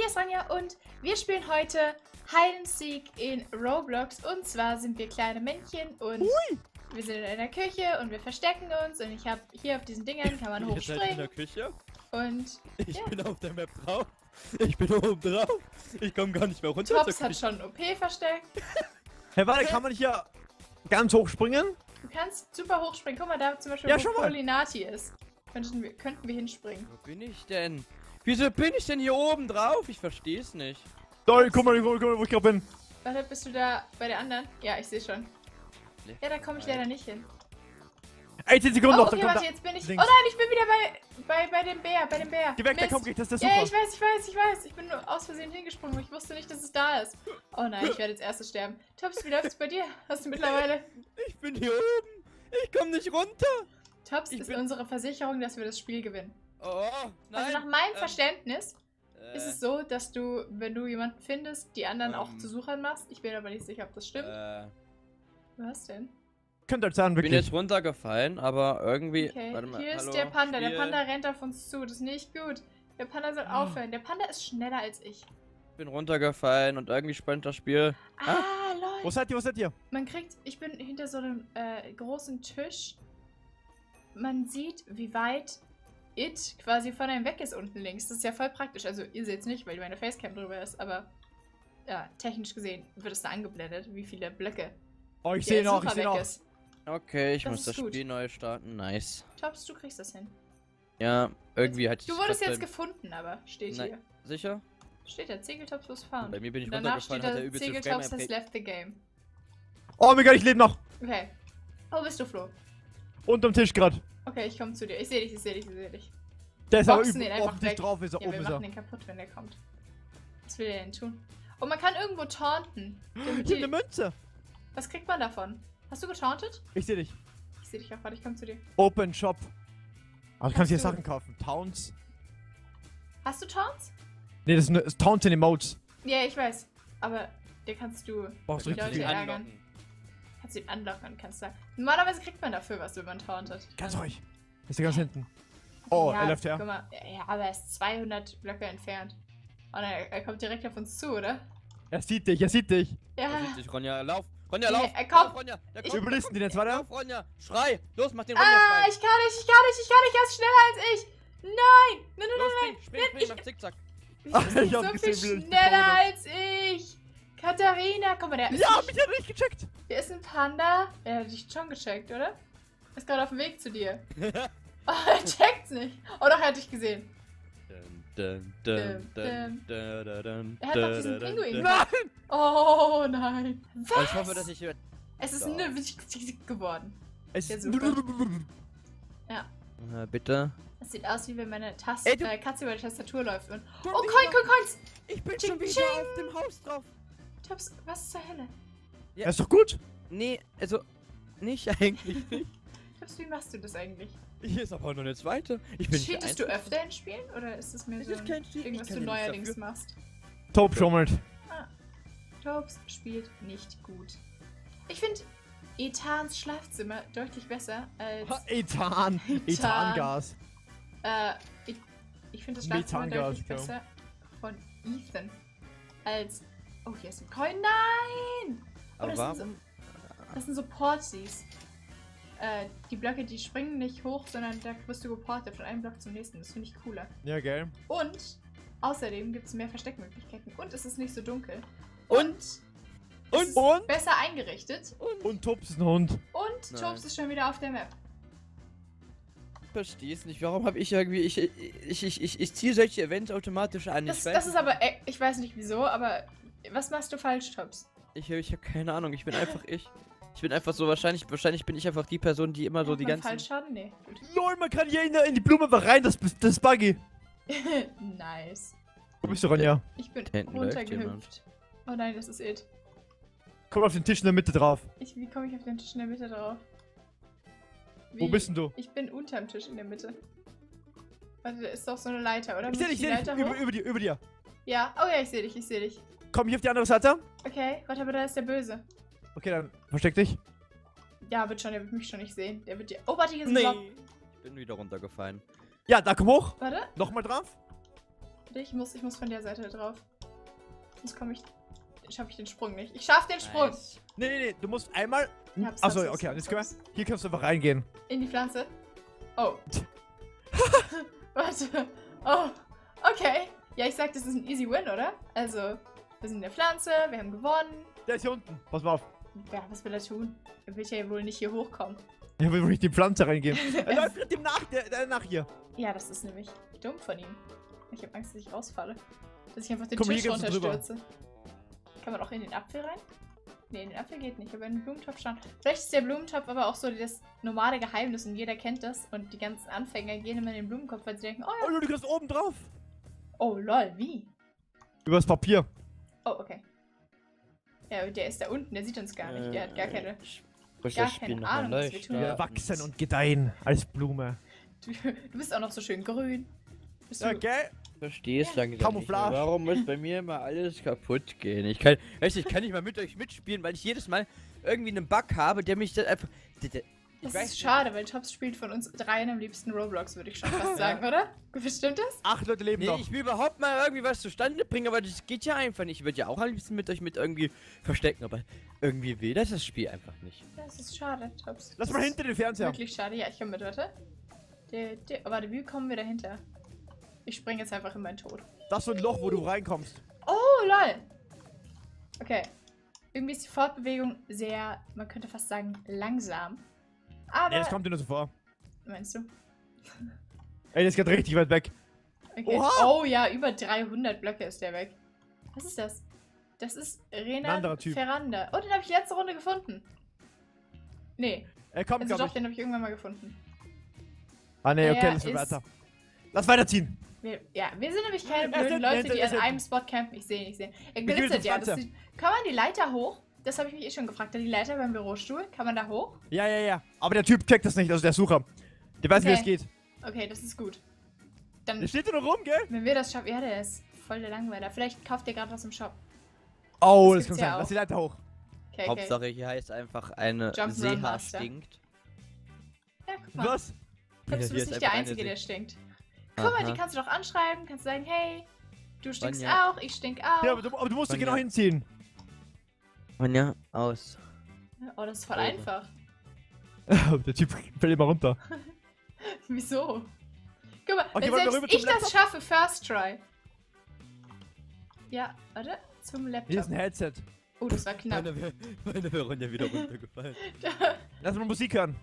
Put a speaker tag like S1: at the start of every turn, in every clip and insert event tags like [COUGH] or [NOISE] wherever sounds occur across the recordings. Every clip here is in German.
S1: hier ist Ronja und wir spielen heute Hide and Seek in Roblox. Und zwar sind wir kleine Männchen und
S2: Hui.
S1: wir sind in einer Küche und wir verstecken uns. Und ich habe hier auf diesen Dingern kann man
S2: Ihr seid in der
S1: hochspringen.
S2: Küche.
S1: Und
S2: Ich
S1: Ja.
S2: bin auf der Map drauf. Ich bin oben drauf. Ich komme gar nicht mehr runter.
S1: Tops hat schon OP versteckt.
S3: Hey, warte, kann man hier ganz hoch springen?
S1: Du kannst super hochspringen. Guck mal, da zum Beispiel,
S3: Ja,
S1: wo. Polinati ist. Könnten wir, könnten wir hinspringen.
S2: Wo bin ich denn? Wieso bin ich denn hier oben drauf? Ich verstehe es nicht.
S3: Da, guck mal, guck mal, wo ich gerade bin.
S1: Warte, bist du da bei der anderen? Ja, ich sehe schon. Ja, da komme ich leider nicht hin.
S3: Ey, 10 Sekunden
S1: Oh,
S3: noch,
S1: okay,
S3: kommt
S1: warte,
S3: er.
S1: jetzt bin ich. Oh
S3: links.
S1: nein, ich bin wieder bei, bei, bei dem Bär, bei dem Bär.
S3: Geh weg, der
S1: Mist.
S3: kommt gleich, das ist der
S1: Ja,
S3: Super.
S1: ich weiß, ich weiß, ich weiß. Ich bin nur aus Versehen hingesprungen. Ich wusste nicht, dass es da ist. Oh nein, ich werde jetzt erstes sterben. Tops, wie läuft's bei dir? Hast du mittlerweile.
S2: Ich bin hier oben. Ich komme nicht runter.
S1: Tops
S2: Ich
S1: ist
S2: bin-
S1: unsere Versicherung, dass wir das Spiel gewinnen.
S2: Oh, nein.
S1: also nach meinem
S2: ähm,
S1: Verständnis
S2: äh,
S1: ist es so, dass du, wenn du jemanden findest, die anderen auch
S2: Ähm.
S1: zu Suchern machst. Ich bin aber nicht sicher, ob das stimmt.
S2: Äh,
S1: Was denn?
S3: Könnte halt sein,
S2: ich bin
S3: wirklich.
S2: jetzt runtergefallen, aber irgendwie.
S1: Okay,
S2: Warte mal.
S1: hier ist
S2: hallo,
S1: der Panda. Der
S2: Spiel.
S1: Panda rennt auf uns zu. Das ist nicht gut. Der Panda soll
S2: Ah.
S1: aufhören. Der Panda ist schneller als ich.
S2: Ich bin runtergefallen und irgendwie spannt das Spiel.
S1: Ah,
S3: Wo
S1: Leute.
S3: seid ihr, wo seid ihr?
S1: Man kriegt, ich bin hinter so einem äh, großen Tisch. Man sieht, wie weit it quasi von einem weg ist unten links. Das ist ja voll praktisch. Also ihr seht es nicht, weil meine Facecam drüber ist, aber ja, technisch gesehen wird es da angeblendet, wie viele Blöcke
S3: Oh, ich sehe noch, ich sehe
S1: weg
S3: noch.
S1: ist.
S2: Okay, ich
S1: Das
S2: muss das
S1: gut.
S2: Spiel neu starten. Nice.
S1: Tops, du kriegst das hin.
S2: Ja, irgendwie hatte ich.
S1: Du wurdest jetzt gefunden, aber steht
S2: Nein.
S1: hier.
S2: Sicher?
S1: Steht da, Zegeltops was found.
S2: Bei mir bin ich
S1: Danach steht
S2: runtergefallen, hat
S1: da,
S2: der übelste
S1: Zegeltops has left the game.
S3: Oh mein Gott, ich lebe noch.
S1: Okay. Wo bist du, Flo?
S3: Unterm Tisch gerade.
S1: Okay, ich komme zu dir. Ich sehe dich, ich sehe dich, ich sehe dich.
S3: Der ist aber
S1: weg.
S3: drauf, ist er
S1: Ja,
S3: oben
S1: wir
S3: ist er.
S1: machen den kaputt, wenn der kommt. Was will der denn tun? Und man kann irgendwo taunten.
S3: Ich hab eine Münze.
S1: was kriegt man davon? Hast du getauntet?
S3: Ich sehe dich.
S1: Ich sehe dich auch, warte, ich komme zu dir.
S3: Open Shop. Also du kannst hier
S1: du-
S3: Sachen kaufen. Towns.
S1: Hast du Taunts?
S3: Nee, das ist eine Towns in Emotes.
S1: Ja, ich weiß. Aber der kannst du,
S3: Brauchst du
S1: Die Leute ärgern. Kannst ihn anlocken und kannst da. Normalerweise kriegt man dafür was, wenn man tauntet.
S3: Ganz ruhig. Ist der ganz hinten. Oh,
S1: ja,
S3: er läuft her.
S1: Guck mal, ja, aber er ist 200 Blöcke entfernt. Und er, er kommt direkt auf uns zu, oder?
S3: Er sieht dich, er sieht dich.
S1: Ja.
S2: Da sieht dich, Ronja, lauf! Ronja,
S1: Nee,
S2: lauf!
S1: er kommt.
S2: Lauf, Ronja! Der
S1: Ich-
S2: kommt,
S3: Wie
S2: der
S3: überlisten denn jetzt weiter?
S2: Lauf, Ronja! Schrei! Los, mach den Ronja
S1: Ah,
S2: frei!
S1: ich kann nicht, ich kann nicht, ich kann nicht, er ist schneller als ich. Nein! Nein, nein,
S2: Los,
S1: nein,
S2: spring, spring,
S1: ich-
S2: spring, mach Zickzack!
S1: nein.
S3: Ah, [LAUGHS]
S1: Ich
S3: ich
S1: bin
S3: hab
S1: so viel
S3: er
S1: schneller als ich. Katharina, guck mal, der ist,
S3: Ja, mich hat er nicht gecheckt.
S1: der ist ein Panda. Er hat dich schon gecheckt, oder? Er ist gerade auf dem Weg zu dir. [LAUGHS] Oh, er checkt's nicht. Oh doch, er hat dich gesehen.
S2: Dun, dun, dun, dun, dun, dun,
S1: Er hat doch diesen Pinguin
S2: dun.
S1: gemacht. Oh nein. Was?
S2: Ich hoffe, dass ich.
S1: es ist
S2: Ja.
S1: eine geworden.
S3: Es
S1: Ja,
S3: ist
S1: super. [LAUGHS]
S2: Äh, bitte.
S1: Es sieht aus, wie wenn meine Tast
S2: Ey,
S1: äh, Katze über die Tastatur läuft. Und oh. Coin, Coin, Coins.
S2: Ich bin
S1: Ching,
S2: schon wieder
S1: ching.
S2: auf dem Haus drauf.
S1: Tops, was zur Hölle?
S3: Er ist doch gut.
S2: Nee, also. Nicht [LAUGHS] eigentlich nicht.
S1: Wie machst du das eigentlich?
S2: Hier ist aber nur eine zweite. Ich bin
S1: Cheatest du öfter in Spielen? Oder ist es mir
S2: Das
S1: so
S2: ist kein Cheat,
S1: irgendwas du
S2: ja
S1: neuerdings
S2: dafür.
S1: machst?
S3: Top schummelt.
S1: Tops spielt nicht gut. Ich finde Ethans Schlafzimmer deutlich besser als.
S3: Ha, Ethan. Ethangas.
S1: Äh, ich ich finde das Schlafzimmer deutlich besser von Ethan als. Oh, hier ist ein Coin. Nein!
S2: Aber
S1: das sind so-? Das sind so Portsies. Äh, die Blöcke, die springen nicht hoch, sondern da wirst du geportet von einem Block zum nächsten. Das finde ich cooler.
S3: Ja, geil.
S1: Und außerdem gibt es mehr Versteckmöglichkeiten. Und es ist nicht so dunkel.
S2: Und?
S1: es
S2: Und?
S1: ist
S3: Und?
S1: besser eingerichtet.
S3: Und Tops ist ein Hund.
S1: Und
S2: Nein.
S1: Tops ist schon wieder auf der Map.
S2: Ich versteh's nicht. Warum habe ich irgendwie. Ich, ich, ich, ich, ich ziehe solche Events automatisch an.
S1: Das,
S2: ich
S1: das ist aber, äh, ich weiß nicht wieso, aber was machst du falsch, Tops?
S2: ich, ich habe keine Ahnung. Ich bin einfach ich. Ich bin einfach so, wahrscheinlich, wahrscheinlich bin ich einfach die Person, die immer so die
S1: man
S2: ganzen.
S1: Fallschaden? Nee. [LAUGHS]
S3: Lol, man kann hier in, in die Blume einfach rein, das, das ist Buggy.
S1: nice.
S3: Wo bist du, Ronja?
S1: Ich bin runtergehüpft. Oh nein, das ist it.
S3: Komm auf den Tisch in der Mitte drauf.
S1: Ich, wie komme ich auf den Tisch in der Mitte drauf?
S3: Wo
S1: Wie?
S3: bist denn du?
S1: Ich bin unterm Tisch in der Mitte. Warte, da ist doch so eine Leiter, oder?
S3: Ich seh dich, ich seh dich. Über, über dir, über dir.
S1: Ja, oh ja, ich sehe dich, ich sehe dich.
S3: Komm hier auf die andere Seite.
S1: Okay, warte, aber da ist der Böse.
S3: Okay, dann versteck dich.
S1: Ja, wird schon, der wird mich schon nicht sehen. Der wird dir. Oh, warte, hier ist ein
S2: Nee.
S1: Block.
S2: Ich bin wieder runtergefallen.
S3: Ja, da komm hoch.
S1: Warte.
S3: Nochmal drauf.
S1: Ich muss, ich muss von der Seite drauf. Sonst komme ich. Schaffe ich den Sprung nicht. Ich schaffe den Sprung!
S2: Nice.
S3: Nee, nee, nee, du musst einmal.
S1: Hab's,
S3: Achso,
S1: hab's,
S3: okay,
S1: hab's,
S3: alles klar.
S1: hab's.
S3: Hier kannst du einfach reingehen.
S1: In die Pflanze. Oh. [LAUGHS] [LAUGHS] Warte. Oh. Okay. Ja, ich sag, das ist ein easy win, oder? Also, wir sind in der Pflanze, wir haben gewonnen.
S3: Der ist hier unten. Pass mal auf.
S1: Ja, was will er tun? Er will ja wohl nicht hier hochkommen.
S3: Er will wohl nicht in die Pflanze reingehen. [LAUGHS] er läuft mit dem nach, der, der nach hier.
S1: Ja, das ist nämlich dumm von ihm. Ich habe Angst, dass ich rausfalle. Dass ich einfach den
S3: Komm,
S1: Tisch runterstürze. Kann man auch in den Apfel rein? Nee, in den Apfel geht nicht, aber in den Blumentopf schon. Vielleicht ist der Blumentopf aber auch so das normale Geheimnis und jeder kennt das. Und die ganzen Anfänger gehen immer in den Blumentopf, weil sie denken, oh ja,
S3: Oh, du kannst oben drauf.
S1: oh lol, wie?
S3: Übers Papier.
S1: Oh, okay. Ja, der ist da unten, der sieht uns gar nicht. Der hat gar keine.
S2: Ich muss
S1: gar keine Ahnung, was wir tun.
S3: Wir wachsen und gedeihen als Blume.
S1: Du, du bist auch noch so schön grün. Bist
S3: Okay.
S2: Verstehst
S1: Ja.
S2: langsam
S3: Camouflage.
S2: Warum muss bei mir immer alles kaputt gehen? Ich kann, weißt du, ich kann nicht mal mit euch mitspielen, weil ich jedes Mal irgendwie einen Bug habe, der mich dann einfach... der- der-
S1: das ist schade, weil Tops spielt von uns dreien am liebsten Roblox, würde ich schon fast [LAUGHS] sagen, oder? Bestimmt das?
S3: Acht Leute leben
S2: Nee,
S3: noch.
S2: ich will überhaupt mal irgendwie was zustande bringen, aber das geht ja einfach nicht. Ich würde ja auch am liebsten mit euch mit irgendwie verstecken, aber irgendwie will das das Spiel einfach nicht.
S1: Das ist schade, Tops.
S3: Lass
S1: Das
S3: mal hinter den Fernseher.
S1: Wirklich schade. Ja, ich komme mit, warte. Der, der, oh, warte, wie kommen wir dahinter? Ich springe jetzt einfach in meinen Tod.
S3: Das ist so ein Loch, wo du reinkommst.
S1: Oh, lol. Okay. Irgendwie ist die Fortbewegung sehr, man könnte fast sagen, langsam. Aber,
S3: Nee, das kommt dir nur so vor.
S1: meinst du?
S3: Ey, das geht richtig weit weg.
S1: Okay.
S3: Oha!
S1: Oh ja, über 300 Blöcke ist der weg. Was ist das? Das ist
S3: Typ.
S1: Ferranda. Oh, den habe ich letzte Runde gefunden. Nee,
S3: Er kommt,
S1: also doch,
S3: ich.
S1: den habe ich irgendwann mal gefunden.
S3: Ah, nee, okay, lass weiter. Lass weiterziehen.
S1: Wir, ja, wir sind nämlich keine blöden Leute, die an einem Spot campen. Ich sehe ihn, ich sehe ihn. Er glitzert ja. Das
S3: Pflanze.
S1: sieht, kann man die Leiter hoch? Das habe ich mich eh schon gefragt. Da die Leiter beim Bürostuhl. Kann man da hoch?
S3: Ja, ja, ja. Aber der Typ checkt das nicht, also der Sucher. Der weiß, wie
S1: Okay.
S3: es geht.
S1: Okay, das ist gut. Dann,
S3: Der steht hier nur rum, gell?
S1: wenn wir das schaffen. Ja, der ist voll der Langweiler. Vielleicht kauft ihr gerade was im Shop.
S3: Oh,
S1: Das
S3: das, kann
S1: gibt's ja
S3: sein. Lass die Leiter hoch.
S1: Okay, okay.
S2: Hauptsache hier heißt einfach eine
S1: Master.
S2: stinkt.
S1: Ja, guck mal.
S3: Was?
S1: Glaubst, du bist
S2: ist
S1: nicht
S2: einfach
S1: der
S2: eine
S1: Einzige, der stinkt. Guck mal, die
S2: Aha.
S1: kannst du doch anschreiben. Kannst sagen, hey, du stinkst
S2: Ronja.
S1: auch, ich stink auch.
S3: Ja, aber du, aber du musst dich
S2: Sonja.
S3: genau hinziehen.
S2: Und ja, aus.
S1: Oh, das ist voll
S2: Over.
S1: einfach. [LAUGHS]
S3: der Typ fällt immer runter. [LAUGHS]
S1: Wieso? Guck mal,
S3: Okay,
S1: wenn selbst ich das schaffe, first try. Ja, warte. Zum
S3: Hier ist
S1: Laptop.
S3: ein Headset.
S1: Oh, das war knapp.
S2: Meine, [LAUGHS] meine wäre Ronja wieder runtergefallen.
S3: Lass mal Musik hören.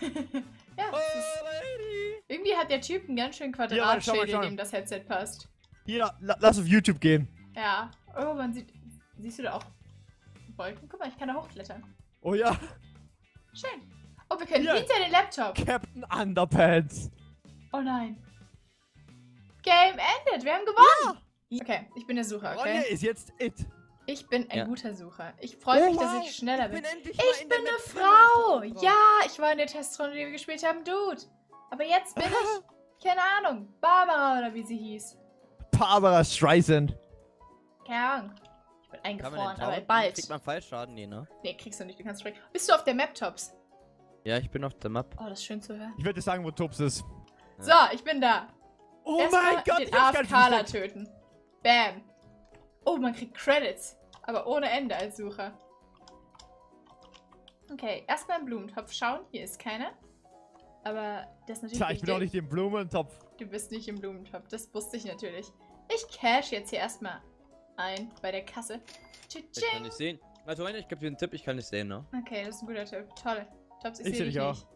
S1: ja, ist,
S2: Alrighty.
S1: irgendwie hat der Typ einen ganz schönen
S3: Ja,
S1: Quadratschädel,
S3: mal.
S1: dem das Headset passt.
S3: Hier, la, lass auf YouTube gehen.
S1: Ja. Oh, man sieht. Siehst du da auch Wolken? Guck mal, ich kann da hochklettern.
S3: Oh ja,
S1: Schön. Oh, wir können
S3: Hier.
S1: hinter den Laptop.
S3: Captain Underpants.
S1: Oh nein. Game ended. Wir haben gewonnen. Okay, ich bin der Sucher,
S3: Ronja
S1: okay?
S3: ist jetzt it.
S1: Ich bin ein
S2: Ja.
S1: guter Sucher. Ich freue
S3: Oh,
S1: mich, dass ich schneller bin.
S2: endlich
S1: Ich bin eine Frau! Ja, ich war in der Testrunde, die wir gespielt haben, Dude. Aber jetzt bin ich, [LAUGHS] keine Ahnung, Barbara oder wie sie hieß.
S3: Barbara Streisand.
S1: Keine Ahnung. Eingefroren,
S2: den
S1: aber bald.
S2: Kriegt man Fallschaden? Nee, ne?
S1: Nee, kriegst du nicht, du kannst springen. Bist du auf der Map-Tops?
S2: Ja, ich bin auf der Map.
S1: Oh, das ist schön zu hören.
S3: Ich würde dir sagen, wo Tubbs ist.
S1: So, ich bin da.
S3: Oh
S1: Erstmal
S3: mein Gott,
S1: den
S3: ich hab's
S1: AFKler töten. Bam. Oh, man kriegt Credits. Aber ohne Ende als Sucher. Okay, erstmal im Blumentopf schauen. Hier ist keiner. Aber das ist natürlich
S3: Klar, ich bin auch nicht im Blumentopf.
S1: Du bist nicht im Blumentopf, das wusste ich natürlich. Ich cash jetzt hier erstmal ein bei der Kasse.
S2: Ich kann nicht sehen. Also, Ronja, ich gebe dir einen Tipp, ich kann nicht sehen, ne?
S1: Okay, das ist ein guter Tipp. Toll. Tops, ich,
S3: Ich
S1: sehe
S3: seh
S1: dich
S3: dich
S1: nicht.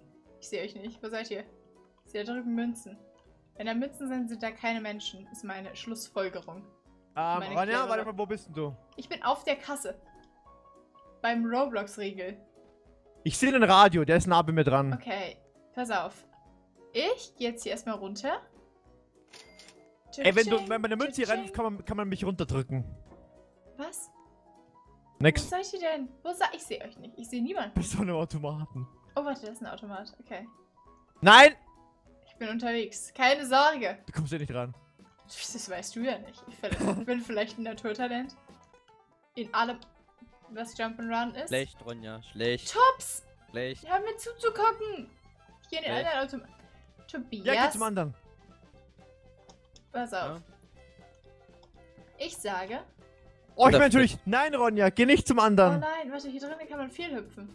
S1: Ich sehe euch nicht. Wo seid ihr? Ich sehe da drüben Münzen. Wenn da Münzen sind, sind da keine Menschen, ist meine Schlussfolgerung.
S3: Ähm,
S1: Meine
S3: Ronja, warte mal, wo bist denn du?
S1: Ich bin auf der Kasse. Beim Roblox-Riegel.
S3: Ich sehe den Radio, der ist nah bei mir dran.
S1: Okay, pass auf. Ich gehe jetzt hier erstmal runter.
S3: Ey, wenn du, wenn man eine Münze hier rennt, kann man, kann man mich runterdrücken.
S1: Was? Wo
S3: Nix.
S1: seid ihr denn? Wo seid Ich sehe euch nicht. Ich sehe niemanden.
S3: Bist du einem Automaten?
S1: Oh, warte, das ist ein Automat. Okay.
S3: Nein!
S1: Ich bin unterwegs. Keine Sorge.
S3: Du kommst hier nicht ran.
S1: Das weißt du ja nicht. Ich ich bin vielleicht ein Naturtalent. In allem, was Jump'n'Run ist.
S2: Schlecht, Ronja, schlecht,
S1: Tops!
S2: schlecht.
S1: Hör mir zuzugucken! Ich gehe in den anderen Automat.
S3: Ja, geh
S1: Tobias.
S3: zum anderen.
S1: Pass auf.
S2: Ja.
S1: Ich sage.
S3: Oh, ich meine natürlich. Nein, Ronja, geh nicht zum
S1: Oh
S3: anderen.
S1: nein, warte, hier drinnen kann man viel hüpfen.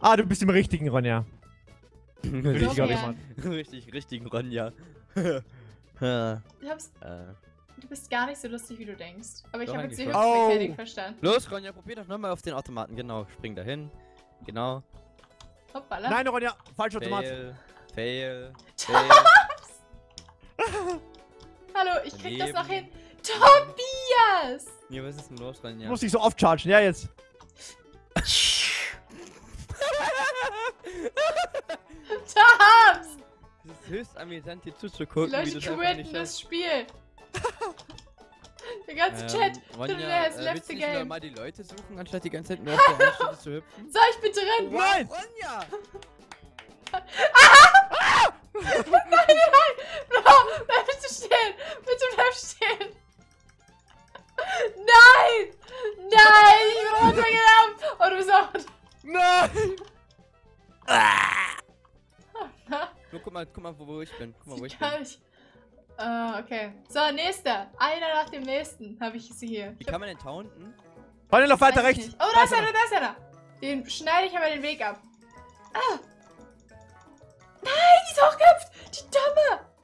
S3: ah, du bist im richtigen, Ronja. [LAUGHS]
S1: Florian.
S3: Mann.
S2: Richtig, richtigen Ronja. Ja, [LAUGHS]
S1: Du, hab's,
S2: äh.
S1: du bist gar nicht so lustig, wie du denkst. Aber ich habe jetzt die. Hüpfmechanik
S3: Au.
S1: verstanden.
S2: Los, Ronja, probier doch nochmal auf den Automaten. Genau, spring dahin. Genau.
S1: Hoppala.
S3: Nein, Ronja, falscher Automat.
S2: Fail. Fail. [LAUGHS] Fail.
S1: Hallo, ich krieg das noch hin. Tobias!
S2: Nee, was ist denn los,
S3: Du
S2: Ronja?
S3: musst dich so oft chargen. Ja, jetzt.
S1: Tabs!
S2: Es ist höchst amüsant, dir
S1: Die
S2: zuzugucken, wie
S1: Leute
S2: du
S1: quitten das. Spiel. Der ganze
S2: Ähm,
S1: Chat.
S2: Ronja,
S1: has left
S2: willst
S1: the
S2: du
S1: game.
S2: nur mal die Leute suchen, anstatt die ganze Zeit [LAUGHS] nur auf der einen Stelle zu hüpfen?
S1: So, ich bin drin.
S3: Nein!
S2: Ronja! [LAUGHS] [LAUGHS]
S1: Nein, nein! Stehen! Bitte bleib stehen! Nein! Nein! Ich bin runtergelaufen! Und du bist auch.
S3: Nein!
S2: Nur guck mal, guck mal, wo, wo ich bin. Guck mal, wo ich bin.
S1: ich. Ah, okay. So, nächster. Einer nach dem nächsten habe ich sie hier.
S2: Wie kann man denn taunten?
S3: Ronja, lauf weiter rechts.
S1: nicht. Oh, da ist einer, da ist einer. Den schneide ich aber den Weg ab. Ah! Nein, die ist hochgehüpft! Die Dumme!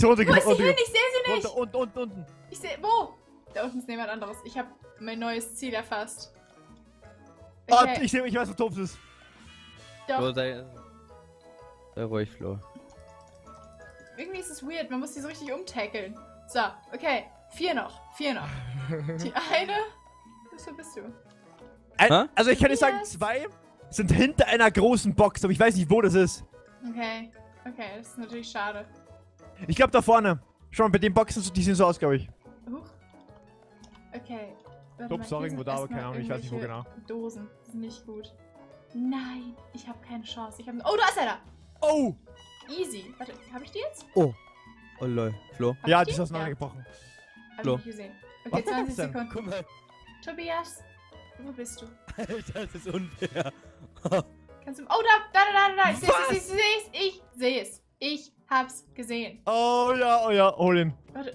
S1: Wo ist sie hin? Ich sehe sie nicht!
S3: unten, unten, unten.
S1: Ich sehe. Wo? Da unten ist niemand anderes. Ich habe mein neues Ziel erfasst.
S3: Ah,
S1: Okay,
S3: ich, seh, ich weiß, wo Tops ist.
S1: doch.
S2: Flo, sei, sei ruhig, Flo.
S1: Irgendwie ist es weird. Man muss die so richtig umtackeln. So, okay. Vier noch. Vier noch. [LAUGHS] Die eine. Wo bist du?
S3: Ein, also ich kann nicht sagen, zwei sind hinter einer großen Box, aber ich weiß nicht, wo das ist.
S1: Okay. Okay, das ist natürlich schade.
S3: Ich glaube da vorne. Schau mal, bei den Boxen, die sehen so aus, glaube ich.
S1: Huch. Okay. Warte
S3: Top,
S1: mal,
S3: sorry,
S1: hier
S3: wo
S1: sind
S3: da, aber keine Ahnung, ich weiß nicht, wo genau.
S1: Dosen. Die sind nicht gut. Nein, ich habe keine Chance. Ich hab... Oh, da ist er da.
S3: Oh!
S1: Easy. Warte, habe ich die jetzt?
S2: Oh. Oh lol, Flo.
S1: Hab
S3: Ja,
S1: ich
S3: die ist auseinandergebrochen.
S1: Hab
S2: Flo.
S1: ich nicht gesehen.
S3: Was
S1: Okay,
S3: ist das
S1: 20
S3: denn?
S1: Sekunden.
S2: Guck mal.
S1: Tobias, wo bist du?
S2: Alter, [LAUGHS] das ist unfair.
S1: Kannst du... Oh, da, da, da, da, da. Ich seh's,
S3: Was?
S1: ich seh's, ich seh's. Ich hab's gesehen.
S3: Oh ja, oh ja, hol ihn.
S1: Warte.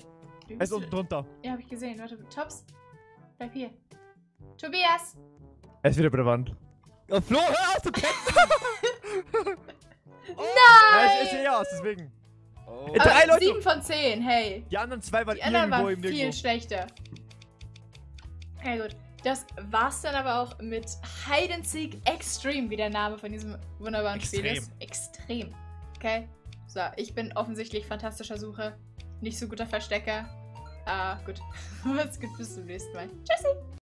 S3: Er ist
S1: du?
S3: unten drunter.
S1: Ja, hab ich gesehen. Warte, Tops. Bleib hier. Tobias!
S3: Er ist wieder bei der Wand.
S2: Oh, Flo, hör auf zu petzen! [LAUGHS]
S3: Ja, es ist eher aus, deswegen.
S2: Oh.
S3: Äh, drei
S1: Aber
S3: Leute-
S1: 7 von 10, hey.
S3: Die anderen zwei waren
S1: Die anderen
S3: irgendwo
S1: waren viel
S3: Nirgendwo.
S1: schlechter. Ja gut, das war's dann aber auch mit Hide and Seek Extreme, wie der Name von diesem wunderbaren Spiel
S3: Extrem.
S1: ist. Extrem. Okay? So, ich bin offensichtlich fantastischer Sucher, nicht so guter Verstecker. Ah, gut. [LAUGHS] Macht's gut, bis zum nächsten Mal. Tschüssi!